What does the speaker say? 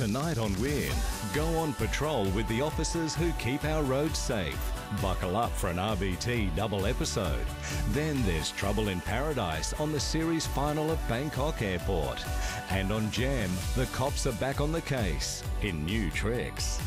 Tonight on Win, go on patrol with the officers who keep our roads safe. Buckle up for an RBT double episode. Then there's Trouble in Paradise on the series final at Bangkok Airport. And on GEM, the cops are back on the case in new tricks.